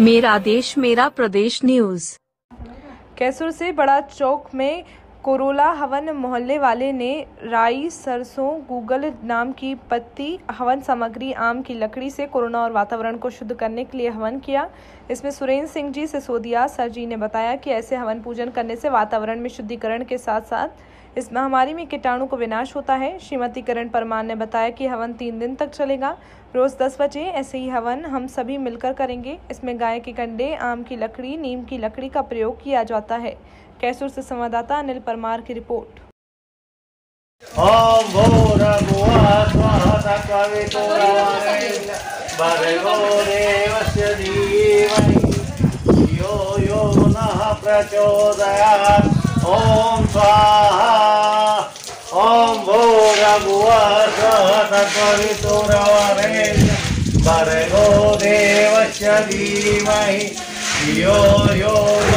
मेरा देश, मेरा प्रदेश न्यूज़ कैसूर से बड़ा चौक में कोरोला हवन मोहल्ले वाले ने राई सरसों गूगल नाम की पत्ती हवन सामग्री आम की लकड़ी से कोरोना और वातावरण को शुद्ध करने के लिए हवन किया। इसमें सुरेंद्र सिंह जी, सिसोदिया सर जी ने बताया कि ऐसे हवन पूजन करने से वातावरण में शुद्धिकरण के साथ साथ इस महामारी में कीटाणु को विनाश होता है। श्रीमती करण परमार ने बताया कि हवन तीन दिन तक चलेगा। रोज दस बजे ऐसे ही हवन हम सभी मिलकर करेंगे। इसमें गाय के कंडे, आम की लकड़ी, नीम की लकड़ी का प्रयोग किया जाता है। कैसूर से संवाददाता अनिल परमार की रिपोर्ट। ॐ भर्गो देवस्य धीमहि यो यो